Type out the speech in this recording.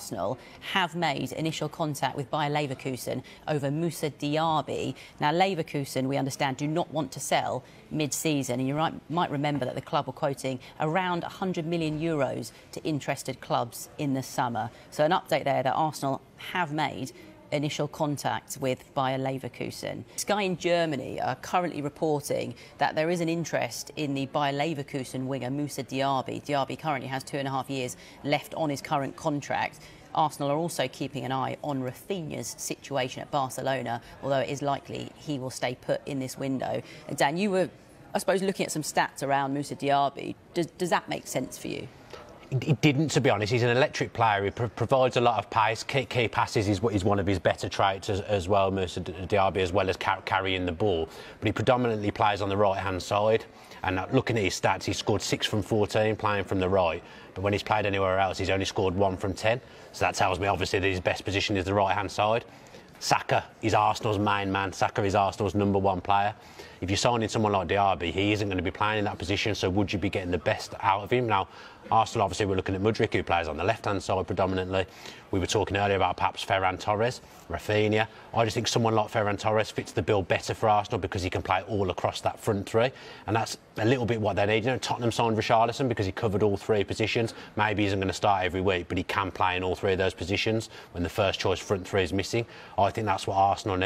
Arsenal have made initial contact with Bayer Leverkusen over Moussa Diaby. Now, Leverkusen, we understand, do not want to sell mid-season, and you might remember that the club were quoting around 100 million euros to interested clubs in the summer. So, an update there that Arsenal have made initial contact with Bayer Leverkusen. Sky in Germany are currently reporting that there is an interest in the Bayer Leverkusen winger Moussa Diaby. Diaby currently has two and a half years left on his current contract. Arsenal are also keeping an eye on Raphinha's situation at Barcelona, although it is likely he will stay put in this window. Dan, you were, I suppose, looking at some stats around Moussa Diaby. Does, does that make sense for you? He didn't, to be honest. He's an electric player. He provides a lot of pace. Key, key passes is, is one of his better traits as, as well, Moussa Diaby, as well as car carrying the ball. But he predominantly plays on the right-hand side. And uh, looking at his stats, he scored 6 from 14 playing from the right. But when he's played anywhere else, he's only scored 1 from 10. So that tells me, obviously, that his best position is the right-hand side. Saka is Arsenal's main man. Saka is Arsenal's number one player. If you're signing someone like Diaby, he isn't going to be playing in that position, so would you be getting the best out of him? Now, Arsenal, obviously, we're looking at Mudryk, who plays on the left-hand side predominantly. We were talking earlier about perhaps Ferran Torres, Raphinha. I just think someone like Ferran Torres fits the bill better for Arsenal because he can play all across that front three, and that's a little bit what they need. You know, Tottenham signed Richarlison because he covered all three positions. Maybe he isn't going to start every week, but he can play in all three of those positions when the first choice front three is missing. I think that's what Arsenal need.